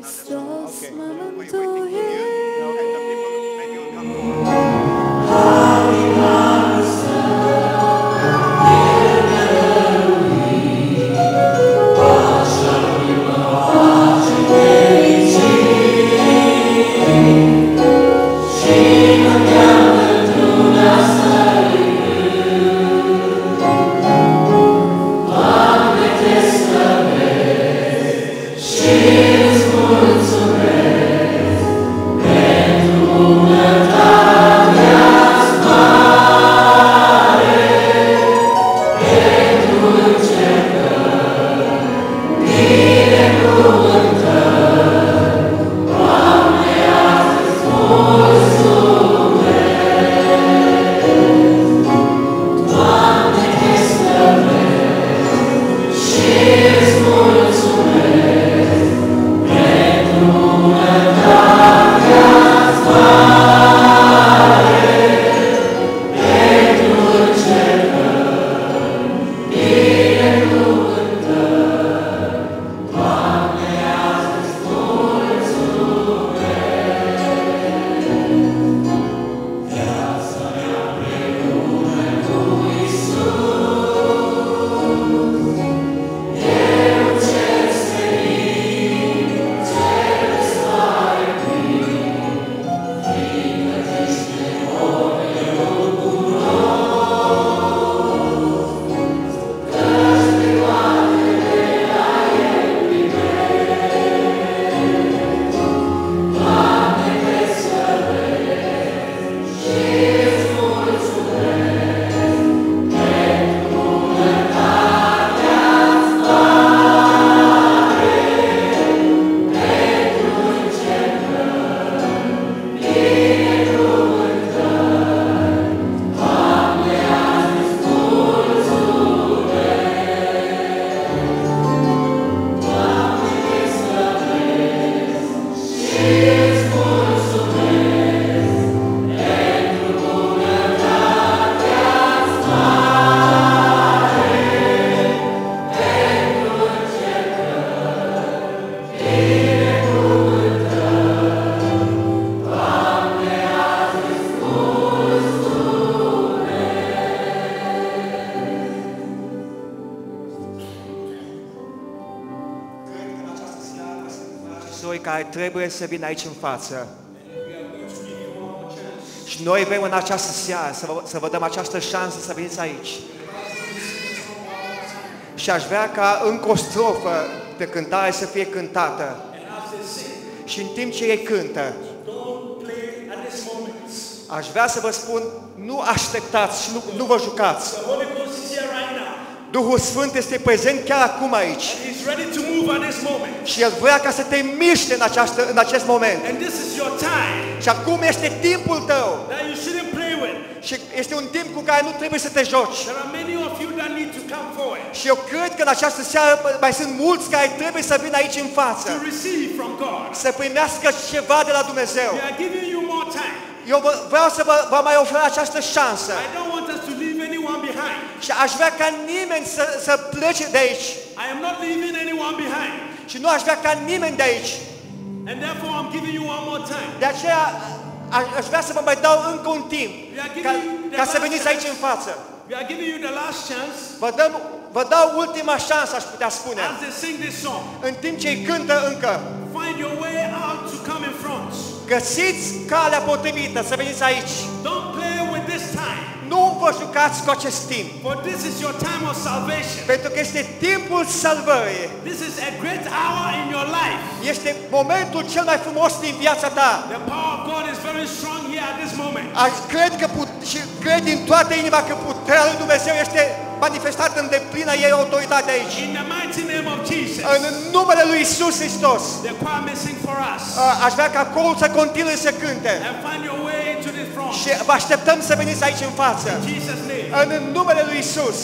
Christos okay. Trebuie să vină aici în față. Și noi vrem în această seară să vă, să vă dăm această șansă să veniți aici. Și aș vrea ca încă o strofă de cântare să fie cântată. Și în timp ce ei cântă, Don't play at this moment. aș vrea să vă spun, nu așteptați și nu, nu vă jucați. The Holy Ghost is here right now. Duhul Sfânt este prezent chiar acum aici. He's ready to move at this moment. Și El vrea ca să te miște în, această, în acest moment. And this is your time Și acum este timpul tău. that you shouldn't play with. Și este un timp cu care nu trebuie să te joci. There are many of you that need to come forward Și eu cred că în această seară mai sunt mulți care trebuie să vină aici în față. to receive from God. Să primească ceva de la Dumnezeu. We are giving you more time. Eu vă, vreau să vă, vă mai ofer această șansă. I don't want us to leave anyone behind. Și aș vrea ca nimeni să, să plece de aici. I am not leaving anyone behind. Și nu aș vrea ca nimeni de aici. And therefore, I'm giving you one more time. De aceea aș, aș vrea să vă mai dau încă un timp ca, ca să veniți aici în față. We are giving you the last chance Vă, dăm, vă dau ultima șansă, aș putea spune. as they sing this song. În timp ce îi cântă încă, Find your way out to come in front. găsiți calea potrivită să veniți aici. Don't vă jucați cu acest timp, For this is your time of salvation. pentru că este timpul salvării. This is a great hour in your life. Este momentul cel mai frumos din viața ta. The power of God is very strong here at this moment. Aș, cred că put, și cred din toată inima că puterea lui Dumnezeu este manifestată în deplină ei autoritate aici. In the mighty name of Jesus. În numele lui Isus Hristos. The choir may sing for us. Uh, Aș vrea ca corul să continue să cânte. And find your way into this front. Și vă așteptăm să veniți aici în față. In Jesus' name. În numele lui Isus.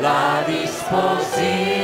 La dispoziția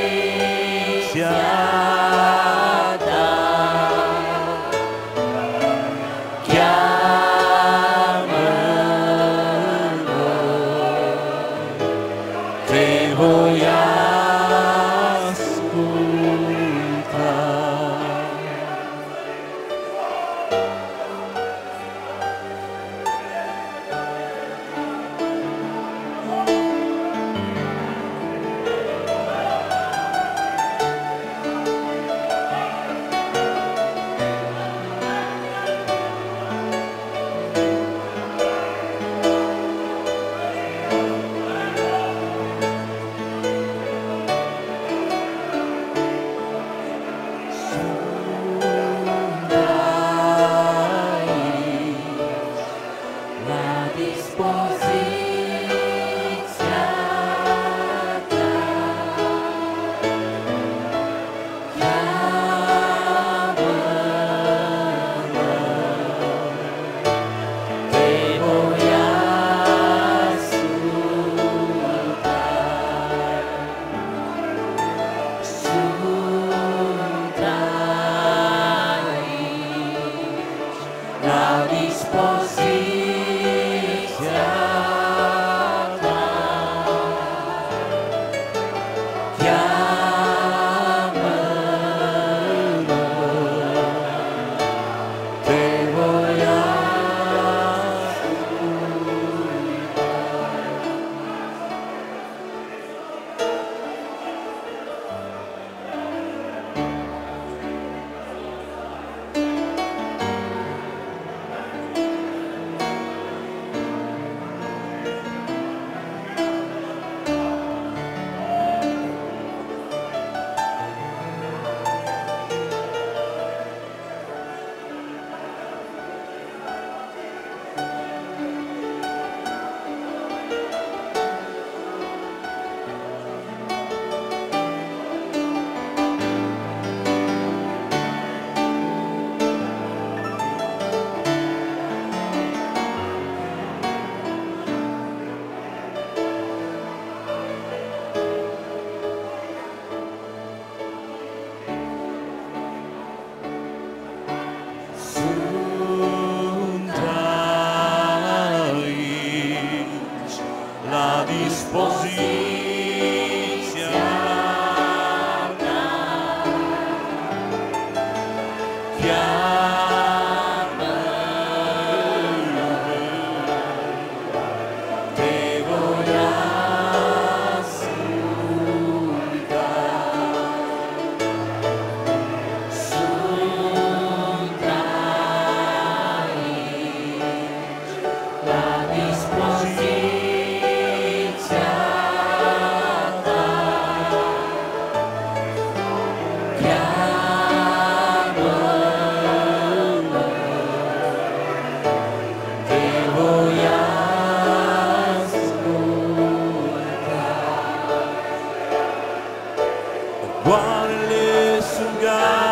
sunt gata de